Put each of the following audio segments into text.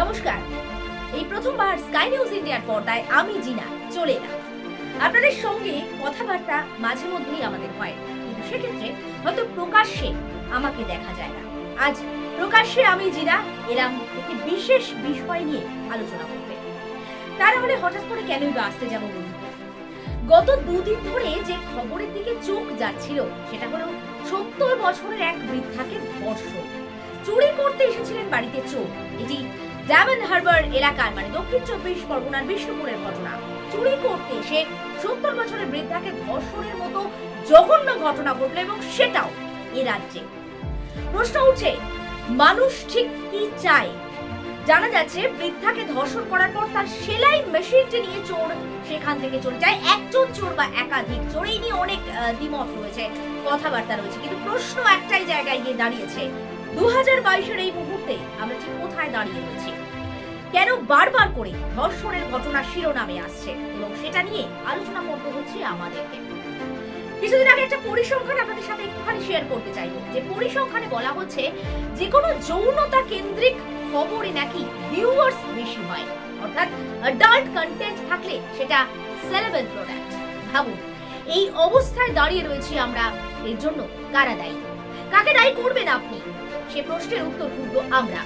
নমস্কার। এই প্রথমবার স্কাই নিউজ ইন্ডিয়ার পর্দায় আমি জিনা, চলে এলাম। আপনাদের সঙ্গে কথাবার্তা মাঝে মধ্যেই আমাদের হয়। কিন্তু সেক্ষেত্রে হয়তো প্রকাশ্যে আমাকে দেখা যায় না। আজ প্রকাশ্যে আমি জিনা এরাম একটি বিশেষ বিষয় নিয়ে আলোচনা করবে তার হলে হঠাৎ করে কেনই বা আসতে যাব বলুন। গত দুদিন ধরে যে খবরের দিকে চোখ যাচ্ছিল, সেটা হলো সত্তর বছরের এক বৃদ্ধাকে ধর্ষণ। চুরি করতে এসেছিলেন বাড়িতে চোর। এটি ডায়মন্ড হারবার এলাকার মানে দক্ষিণ চব্বিশ পরগনার বিষ্ণুপুরের ঘটনা। চুরি করতে এসে সত্তর বছরের বৃদ্ধাকে ধর্ষণের মতো জঘন্য ঘটনা ঘটলো এবং সেটাও এ রাজ্যে। প্রশ্ন উঠছে, মানুষ ঠিক কি চায়? জানা যাচ্ছে, বৃদ্ধাকে ধর্ষণ করার পর তার সেলাই মেশিনটি নিয়ে চোর সেখান থেকে চলে যায়। একজন চোর বা একাধিক চোর এই নিয়ে অনেক দ্বিমত রয়েছে, কথাবার্তা রয়েছে। কিন্তু প্রশ্ন একটাই জায়গায় গিয়ে দাঁড়িয়েছে দু বাইশের এই মুহূর্তে আমরা ঠিক কোথায় দাঁড়িয়ে রয়েছি? কেন বারবার করে ধর্ষণের ঘটনা শিরোনামে আসছে? এবং সেটা নিয়ে আলোচনা করতে হচ্ছে আমাদেরকে। কিছুদিন আগে একটা পরিসংখ্যান আপনাদের সাথে একটুখানি শেয়ার করতে চাইব। যে পরিসংখ্যানে বলা হচ্ছে যে কোনো যৌনতা কেন্দ্রিক খবরে নাকি ভিউয়ার্স বেশি হয়। অর্থাৎ অ্যাডাল্ট কন্টেন্ট থাকলে সেটা সেলেবেল প্রোডাক্ট ভাবুন, এই অবস্থায় দাঁড়িয়ে রয়েছি আমরা, এর জন্য কারা দায়ী? কাকে দায়ী করবেন আপনি? সে প্রশ্নের উত্তর খুঁজবো আমরা।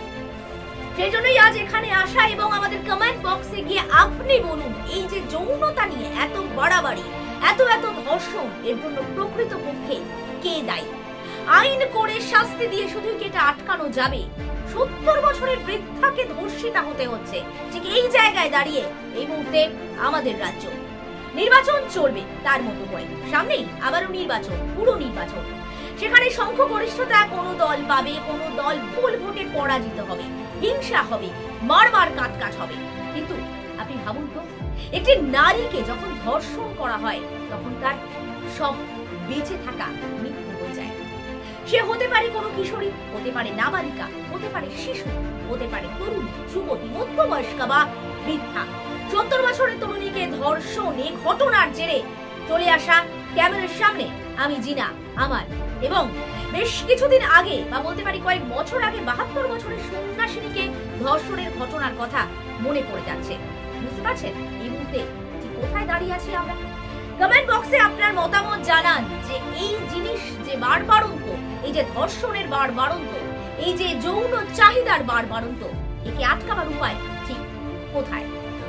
সেই জন্যই আজ এখানে আসা এবং আমাদের কমেন্ট বক্সে গিয়ে আপনি বলুন, এই যে যৌনতা নিয়ে এত বাড়াবাড়ি, এত এত ধর্ষণ, এর জন্য প্রকৃতপক্ষে কে দায়ী? আইন করে শাস্তি দিয়ে শুধু কি এটা আটকানো যাবে? সত্তর বছরের বৃদ্ধাকে ধর্ষিতা হতে হচ্ছে। ঠিক এই জায়গায় দাঁড়িয়ে এই মুহূর্তে আমাদের রাজ্য। নির্বাচন চলবে তার মতো করে। সামনেই আবারও নির্বাচন, পুরো নির্বাচন। সংখ্যাগরিষ্ঠতা কোনো দল পাবে, কোনো দল ভুল ভোটে পরাজিত হবে, হিংসা হবে মার মার কাট কাট হবে। কিন্তু আপনি ভাবুন তো, একটি নারীকে যখন ধর্ষণ করা হয়, তখন তার সব বেঁচে থাকা মৃত্যু হয়ে যায়। সে হতে পারে কোনো কিশোরী, হতে পারে নাবালিকা, হতে পারে শিশু, হতে পারে তরুণী, যুবতী, মধ্যবয়স্কা বা বৃদ্ধা। সত্তর বছরের তরুণীকে ধর্ষণ এ ঘটনার জেরে চলে আসা ক্যামেরার সামনে আমি জিনা, আমার। এবং বেশ কিছুদিন আগে, বা বলতে পারি কয়েক বছর আগে, বাহাত্তর বছরের সন্ন্যাসিনীকে ধর্ষণের ঘটনার কথা মনে পড়ে যাচ্ছে। বুঝতে পারছেন? এই মুহূর্তে কোথায় দাঁড়িয়ে আছি আমরা? কমেন্ট বক্সে আপনার মতামত জানান যে এই জিনিস যে বাড়বাড়ন্ত এই যে ধর্ষণের বাড়বাড়ন্ত এই যে যৌন চাহিদার বাড়বাড়ন্ত একে আটকাবার উপায় ঠিক কোথায়?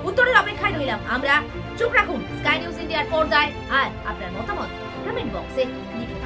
উত্তরের অপেক্ষায় রইলাম। আমরা চোখ রাখুন স্কাই নিউজ ইন্ডিয়ার পর্দায়। আর আপনার মতামত কমেন্ট বক্সে লিখে